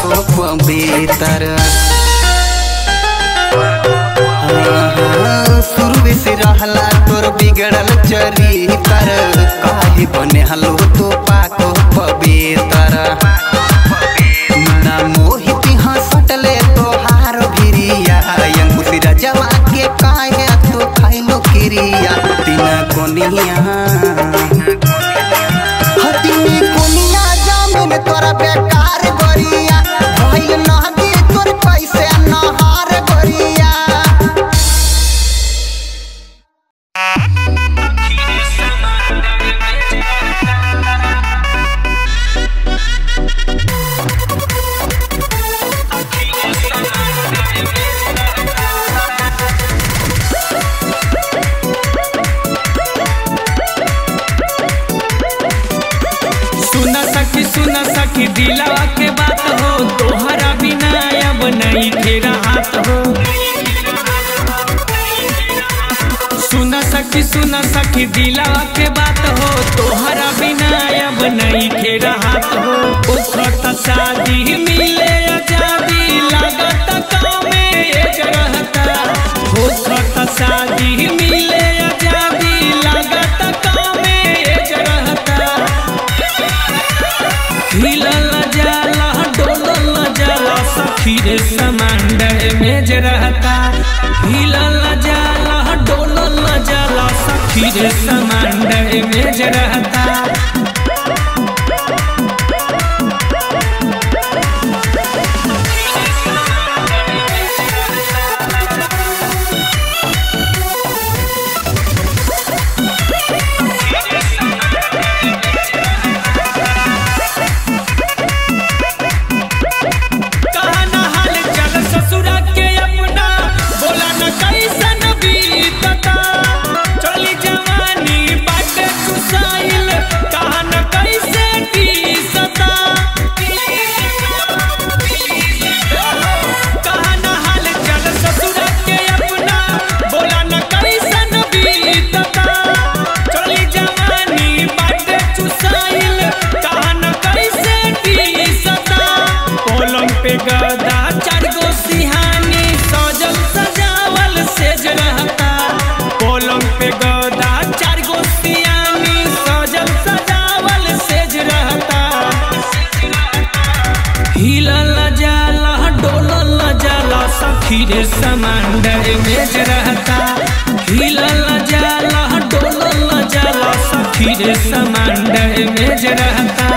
तू पवित्र शुरू से रहला तोर बिगड़ल चरितर काहे बने हलो तू पाको पवित्र ना मोहित हंसटले तोहार भिरिया अंकुश रजवा के काहे तू खाइलो किरिया तीन कोनिया हतिनी कोनिया जामिन तोरा बेकार गोरिया भइल सखी सुन सखी दिला के बात हो? तोहरा बिना अब नहीं के रहा हो। उखत शादी मिले, आज़ादी लगत काम में रहता। उखत शादी जाला सखी रे समंदर में रहता। जाला समंदर में रहता। हिलल जाला डोलल जाला सखी समंदर में रहता।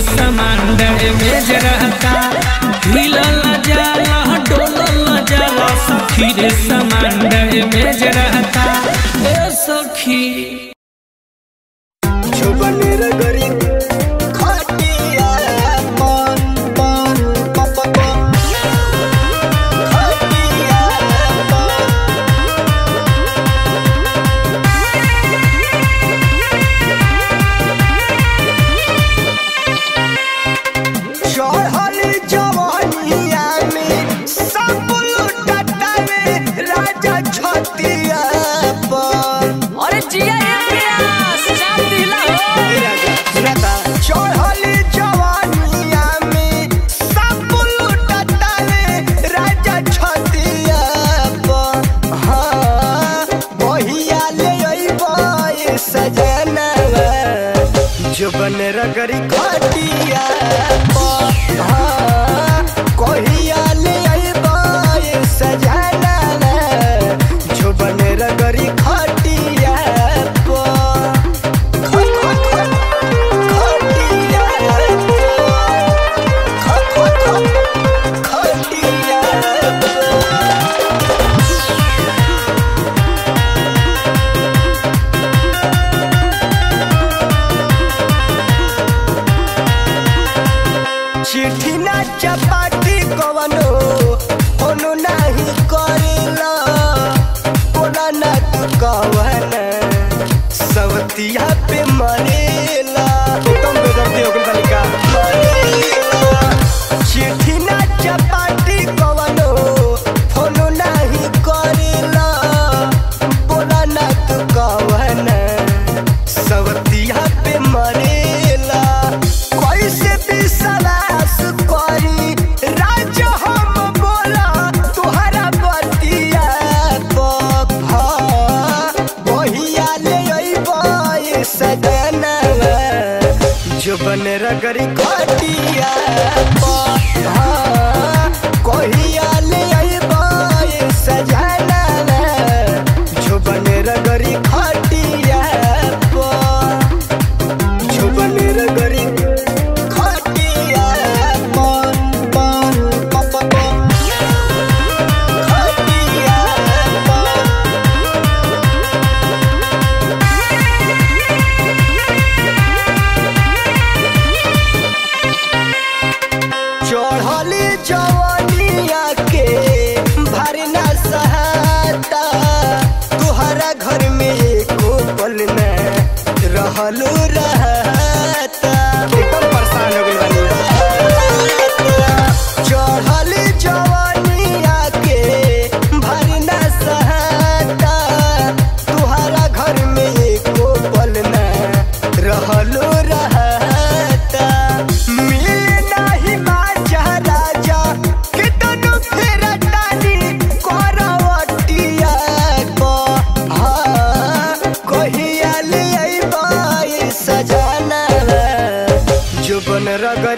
समंदर में रहता जाला डोलल जाला सखी रे समंदर में रहता सखी।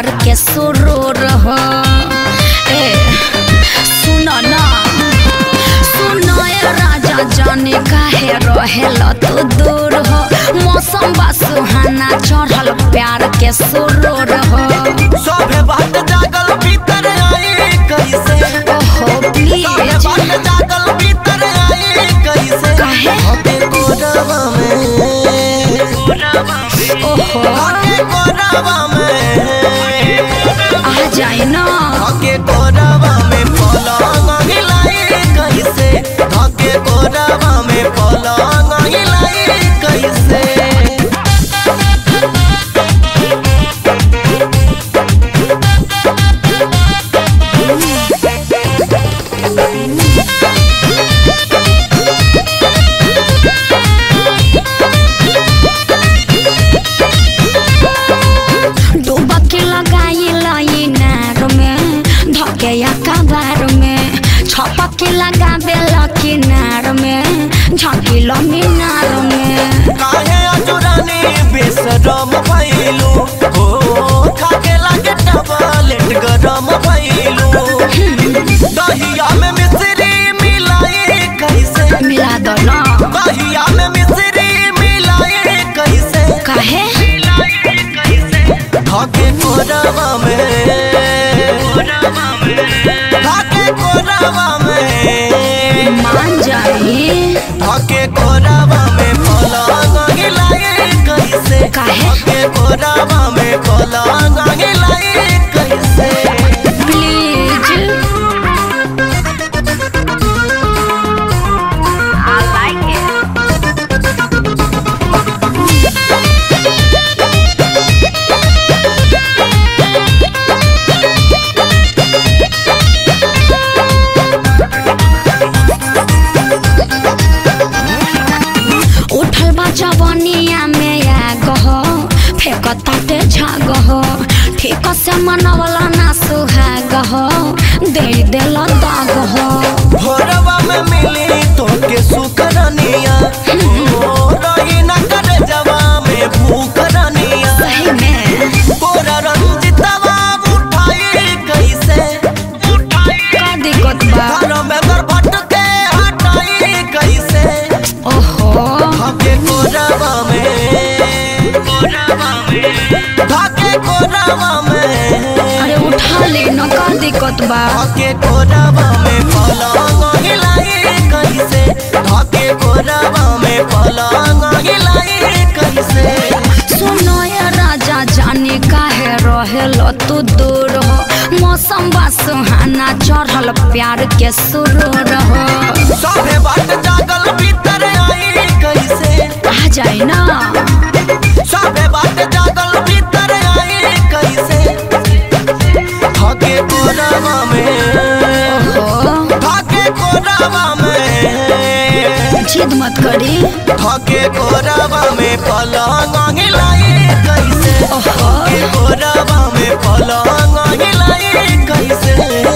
प्यार के सुरूर हो ए सुनो ना। सुनो ए राजा जाने काहे रहेल तू दूर हो। मौसम बा सुहाना चढ़ल प्यार के सुरूर हो सभे बात जागल भीतर आई कैसे? ओहो प्लीज़। कोरवा में। धके कोरावा में। मान जाए धके कोरावा में पलंग हिलाई कैसे काहे? धाके कोरवा में पलंग हिलाई ताटे झाग हो। ठीक से मनवला ना सुहाग हो। दे दिल दाग हो। होत बा धके कोरावा में पलंग हिलाई कैसे? धके कोरावा में पलंग हिलाई कैसे? सुनो ये राजा जाने काहे रहेल तू दूर हो। मौसम बा सुहाना चढ़ल प्यार के सुरूर हो सभे बात जागल भीतर आई कैसे? आ जाए ना। छेद मत करी। थके कोरबा में पलंग लाए कैसे? थके कोरबा में पलंग लाए कैसे?